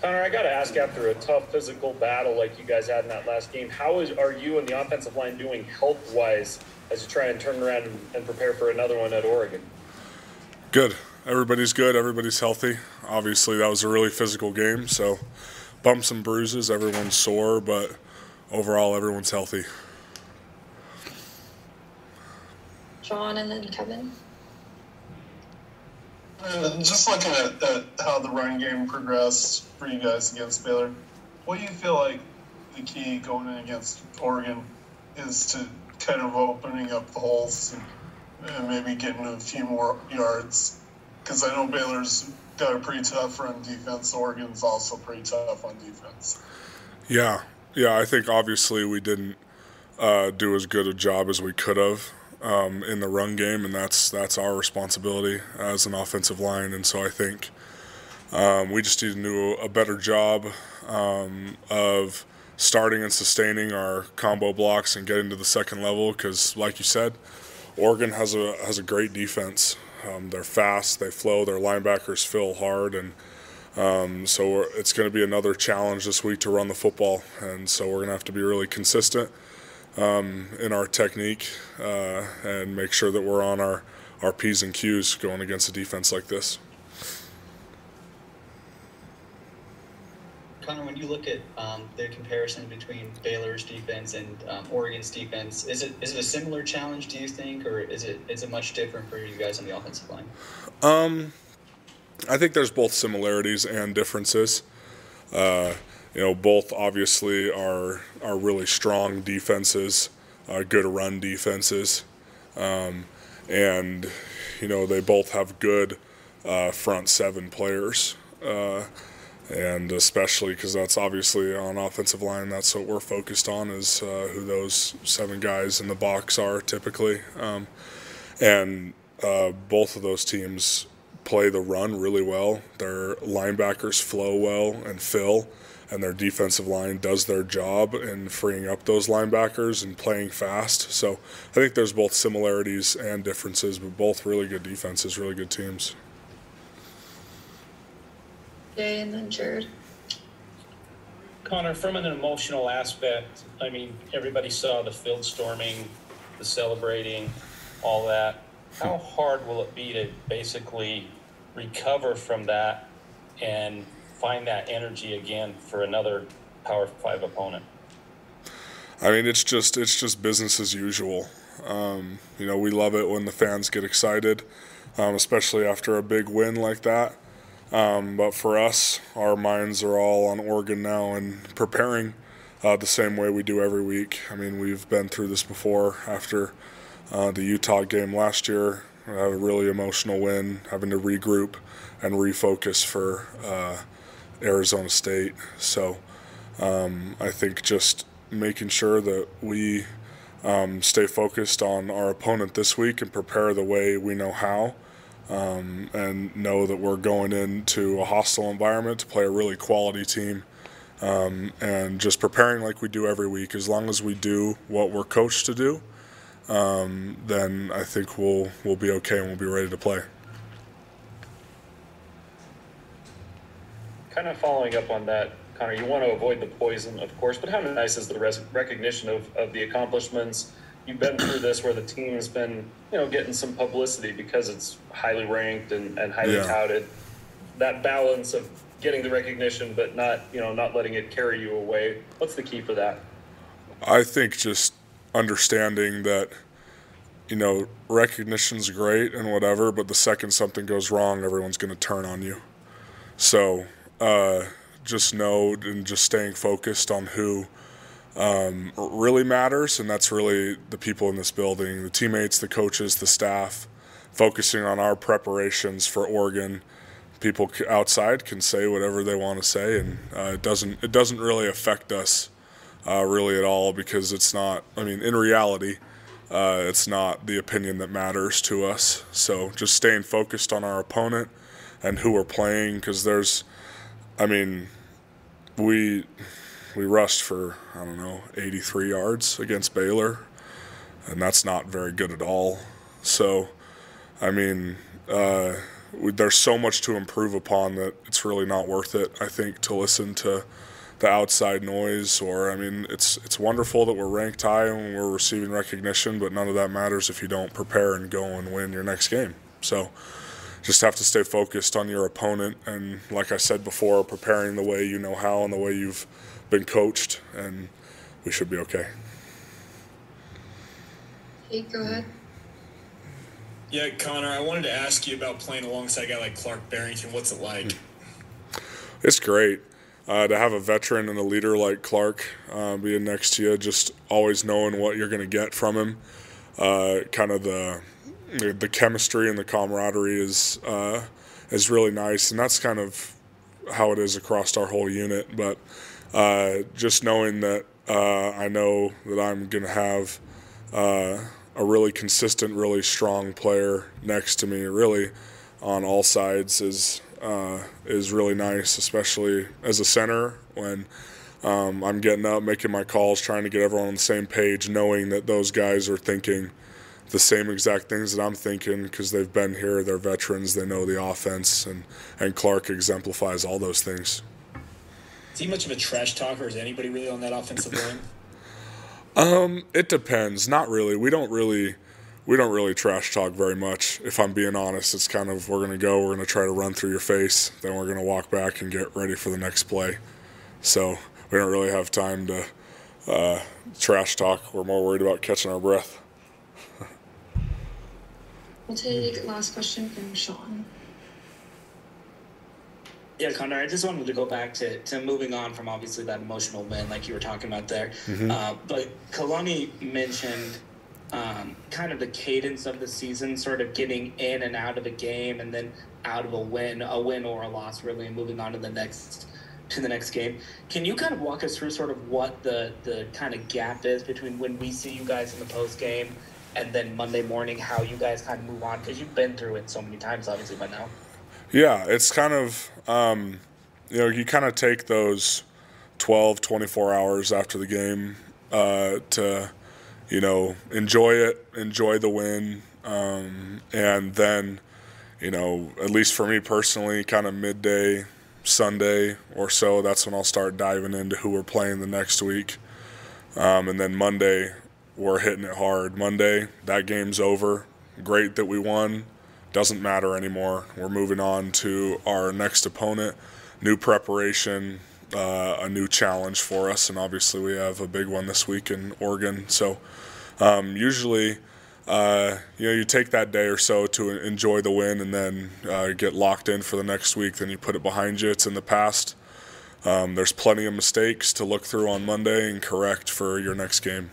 Connor, I got to ask after a tough physical battle like you guys had in that last game, how is, are you and the offensive line doing health wise as you try and turn around and, and prepare for another one at Oregon? Good. Everybody's good. Everybody's healthy. Obviously, that was a really physical game, so bumps and bruises. Everyone's sore, but overall, everyone's healthy. John and then Kevin. Uh, just looking at, at, how the run game progressed for you guys against Baylor, what do you feel like the key going in against Oregon is to kind of opening up the holes and, and maybe getting a few more yards? Because I know Baylor's got a pretty tough run defense. Oregon's also pretty tough on defense. Yeah, yeah. I think obviously we didn't uh, do as good a job as we could have um, in the run game, and that's that's our responsibility as an offensive line. And so I think um, we just need to do a better job um, of starting and sustaining our combo blocks and getting to the second level. Because, like you said, Oregon has a has a great defense. Um, they're fast, they flow, their linebackers fill hard, and um, so it's going to be another challenge this week to run the football. And so we're going to have to be really consistent um, in our technique uh, and make sure that we're on our, our P's and Q's going against a defense like this. Connor, when you look at um, the comparison between Baylor's defense and um, Oregon's defense, is it is it a similar challenge? Do you think, or is it is it much different for you guys on the offensive line? Um, I think there's both similarities and differences. Uh, you know, both obviously are are really strong defenses, uh, good run defenses, um, and you know they both have good uh, front seven players, uh, and especially because that's obviously on offensive line. That's what we're focused on is uh, who those seven guys in the box are typically, um, and uh, both of those teams play the run really well. Their linebackers flow well and fill and their defensive line does their job in freeing up those linebackers and playing fast. So I think there's both similarities and differences, but both really good defenses, really good teams. Jay and then Jared. Connor, from an emotional aspect, I mean, everybody saw the field storming, the celebrating, all that. How hard will it be to basically recover from that and find that energy again for another Power Five opponent? I mean, it's just it's just business as usual. Um, you know, we love it when the fans get excited, um, especially after a big win like that. Um, but for us, our minds are all on Oregon now and preparing uh, the same way we do every week. I mean, we've been through this before after uh, the Utah game last year. We had a really emotional win, having to regroup and refocus for uh, Arizona State. So um, I think just making sure that we um, stay focused on our opponent this week and prepare the way we know how. Um, and know that we're going into a hostile environment to play a really quality team. Um, and just preparing like we do every week. As long as we do what we're coached to do, um, then I think we'll we'll be okay and we'll be ready to play. Kind of following up on that, Connor, you want to avoid the poison, of course, but how nice is the res- recognition of, of the accomplishments? You've been through this where the team has been, you know, getting some publicity because it's highly ranked and, and highly yeah. touted. That balance of getting the recognition, but not, you know, not letting it carry you away. What's the key for that? I think just understanding that, you know, recognition's great and whatever, but the second something goes wrong, everyone's going to turn on you. So uh, just know and just staying focused on who um, really matters, and that's really the people in this building, the teammates, the coaches, the staff, focusing on our preparations for Oregon. People outside can say whatever they want to say, and uh, it doesn't it doesn't really affect us uh, really at all because it's not. I mean, in reality, uh, it's not the opinion that matters to us. So just staying focused on our opponent and who we're playing because there's I mean, we we rushed for I don't know 83 yards against Baylor, and that's not very good at all. So, I mean, uh, we, there's so much to improve upon that it's really not worth it. I think to listen to the outside noise or I mean it's it's wonderful that we're ranked high and we're receiving recognition, but none of that matters if you don't prepare and go and win your next game. So just have to stay focused on your opponent and like I said before, preparing the way you know how and the way you've been coached and we should be okay. Hey, go ahead. Yeah, Connor, I wanted to ask you about playing alongside a guy like Clark Barrington. What's it like? It's great uh, to have a veteran and a leader like Clark uh, being next to you, just always knowing what you're going to get from him. Uh, kind of the the chemistry and the camaraderie is uh, is really nice, and that's kind of how it is across our whole unit. But uh, just knowing that uh, I know that I'm going to have a really consistent, really strong player next to me, really on all sides, is uh, is really nice, especially as a center when um, I'm getting up, making my calls, trying to get everyone on the same page, knowing that those guys are thinking the same exact things that I'm thinking because they've been here, they're veterans, they know the offense, and, and Clark exemplifies all those things. Is he much of a trash talker? Is anybody really on that offensive line? Um, it depends. Not really. We don't really we don't really trash talk very much. If I'm being honest, it's kind of we're gonna go, we're gonna try to run through your face, then we're gonna walk back and get ready for the next play. So we don't really have time to uh, trash talk. We're more worried about catching our breath. We'll take last question from Sean. Yeah, Connor, I just wanted to go back to, to moving on from obviously that emotional win, like you were talking about there. Mm-hmm. Uh, but Kalani mentioned um, kind of the cadence of the season, sort of getting in and out of a game, and then out of a win, a win or a loss, really, and moving on to the next to the next game. Can you kind of walk us through sort of what the the kind of gap is between when we see you guys in the post game and then Monday morning, how you guys kind of move on because you've been through it so many times, obviously by now. Yeah, it's kind of um, you know you kind of take those 12, 24 hours after the game uh, to you know, enjoy it, enjoy the win, um, and then, you know, at least for me personally, kind of midday Sunday or so, that's when I'll start diving into who we're playing the next week. Um, and then Monday, we're hitting it hard. Monday, that game's over. Great that we won. Doesn't matter anymore. We're moving on to our next opponent. New preparation, uh, a new challenge for us, and obviously we have a big one this week in Oregon. So um, usually, uh, you know, you take that day or so to enjoy the win, and then uh, get locked in for the next week. Then you put it behind you. It's in the past. Um, there's plenty of mistakes to look through on Monday and correct for your next game.